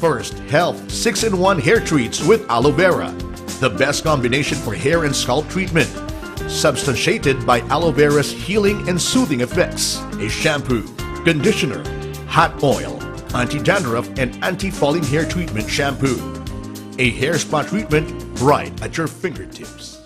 First, Health 6-in-1 Hair Treats with Aloe Vera. The best combination for hair and scalp treatment. Substantiated by aloe vera's healing and soothing effects. A shampoo, conditioner, hot oil, anti-dandruff and anti-falling hair treatment shampoo. A hair spa treatment right at your fingertips.